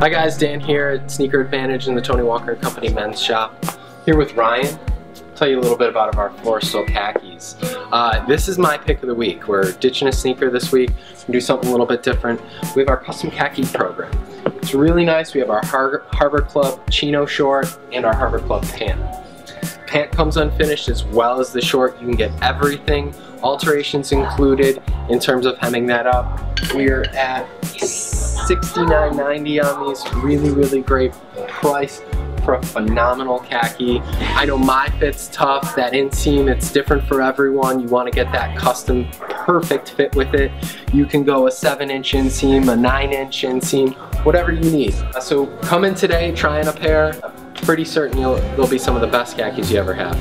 Hi guys, Dan here at Sneaker Advantage in the Tony Walker Company men's shop. Here with Ryan. Tell you a little bit about our Forrestel khakis. Uh, this is my pick of the week. We're ditching a sneaker this week. We're do something a little bit different. We have our custom khaki program. It's really nice. We have our Har Harbor Club chino short and our Harvard Club pant. Pant comes unfinished as well as the short. You can get everything, alterations included in terms of hemming that up. We're at $69.90 on these. Really, really great price for a phenomenal khaki. I know my fit's tough, that inseam, it's different for everyone. You wanna get that custom perfect fit with it. You can go a seven inch inseam, a nine inch inseam, whatever you need. Uh, so come in today, try a pair. I'm pretty certain you'll, they'll be some of the best khakis you ever have.